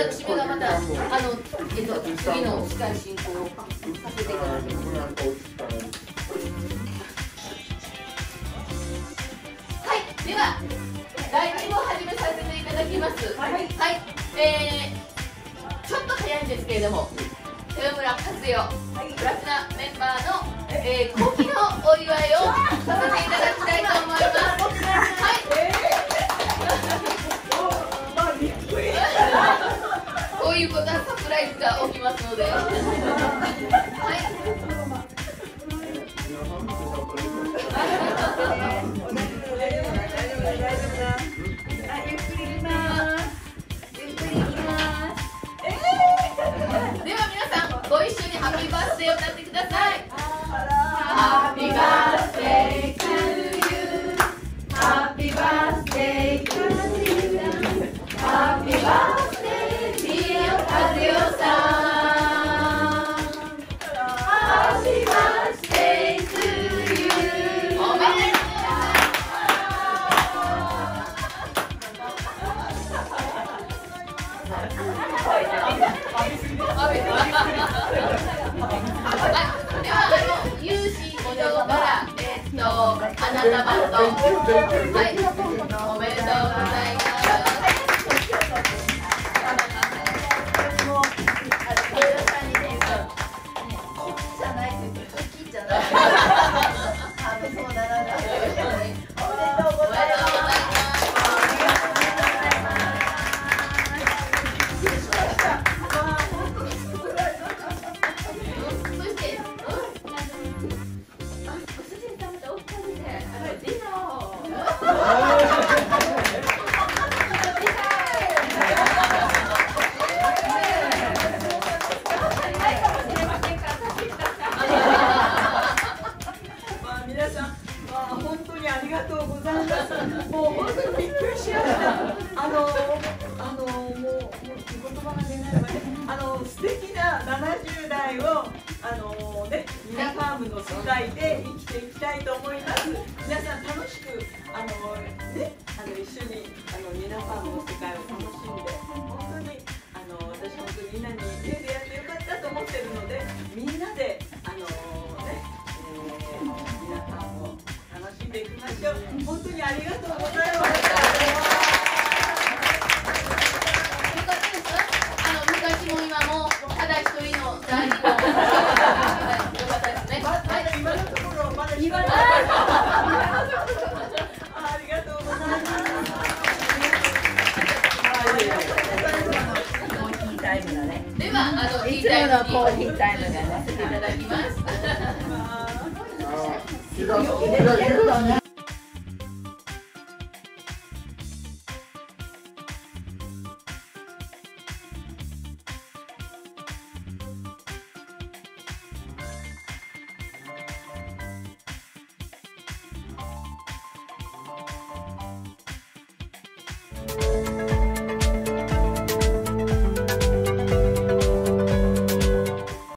私めがまたあの、えっと、次の司会進行をさせていただきます。はい。ではライブを始めさせていただきます。はい、はい、えー、ちょっと早いんですけれども豊村和代、プラチナメンバーの、えー、後期が起きますので。では皆さんご一緒にハッピーバースデーを歌ってください。はい、ではあの有志五条らとはい。皆ムの世界で生きていきたいと思います。皆さん楽しくあの、ね、あの一緒にあのニナファームの世界を楽しんで本当にあの私本当にみんなに家でやってよかったと思ってるのでみんなであのね、えー、ニナファームを楽しんでいきましょう。本当にありがとうございましあの今もただ一人の代理タイムだね。ではあのいつものコーヒータイムがねいただきます。ああ、